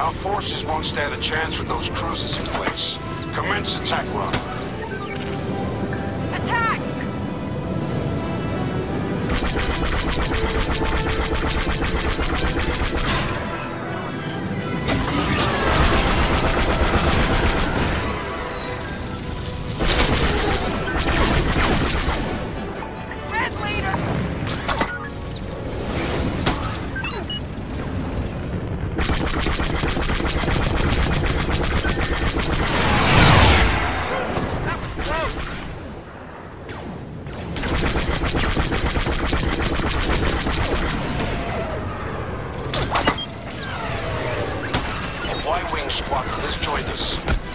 Our forces won't stand a chance with those cruisers in place. Commence attack run. Squadron has joined us.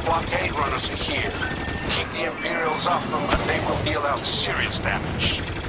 blockade runners are here. Keep the Imperials off them, and they will deal out serious damage.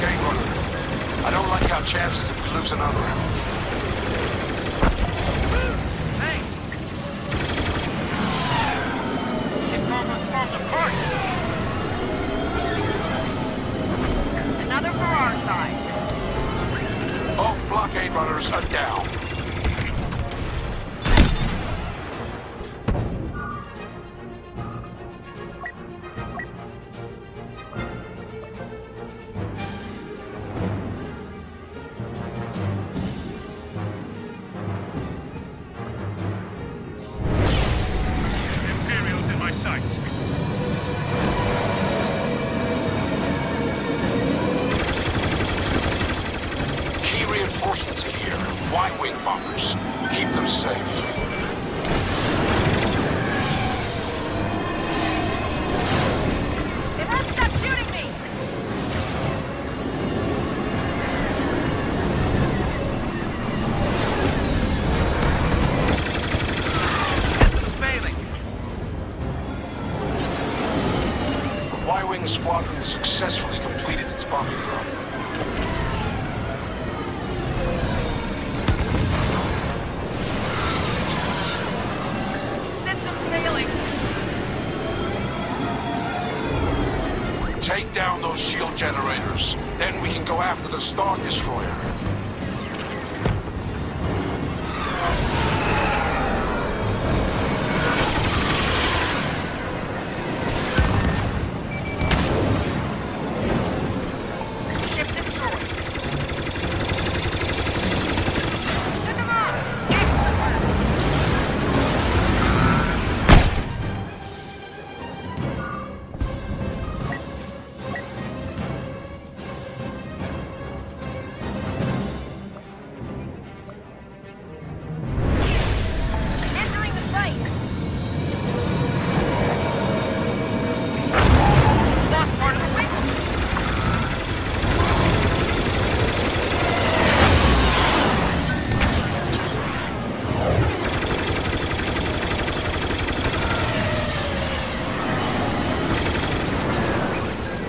game runner. I don't like our chances if we lose another round. Both blockade runners are down. Successfully completed its bombing run. Failing. Take down those shield generators. Then we can go after the Star Destroyer.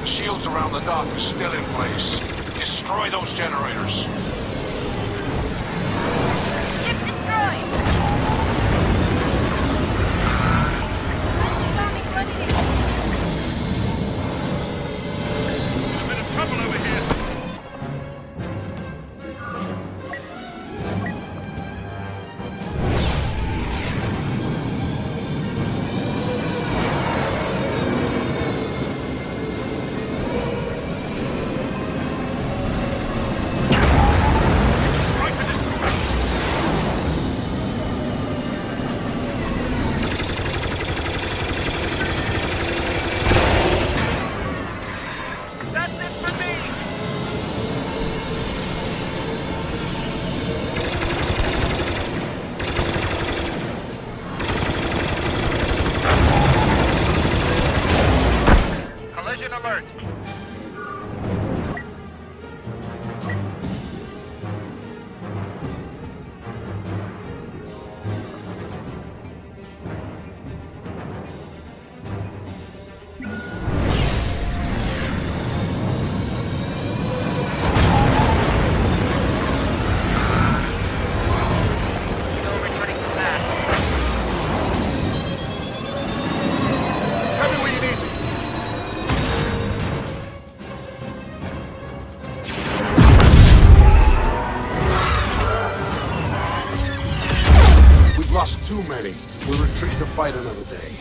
Shields around the dock are still in place. Destroy those generators. Alert! lost too many. We'll retreat to fight another day.